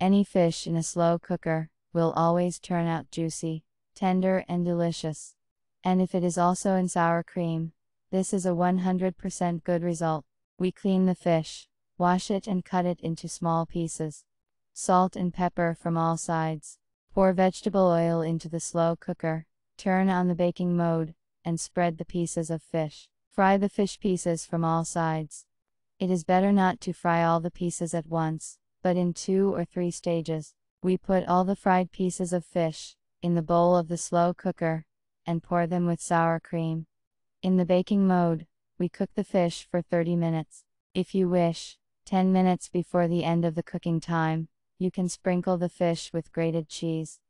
Any fish in a slow cooker will always turn out juicy, tender, and delicious. And if it is also in sour cream, this is a 100% good result. We clean the fish, wash it, and cut it into small pieces. Salt and pepper from all sides. Pour vegetable oil into the slow cooker, turn on the baking mode, and spread the pieces of fish. Fry the fish pieces from all sides. It is better not to fry all the pieces at once, but in two or three stages. We put all the fried pieces of fish in the bowl of the slow cooker and pour them with sour cream. In the baking mode, we cook the fish for 30 minutes. If you wish, 10 minutes before the end of the cooking time, you can sprinkle the fish with grated cheese.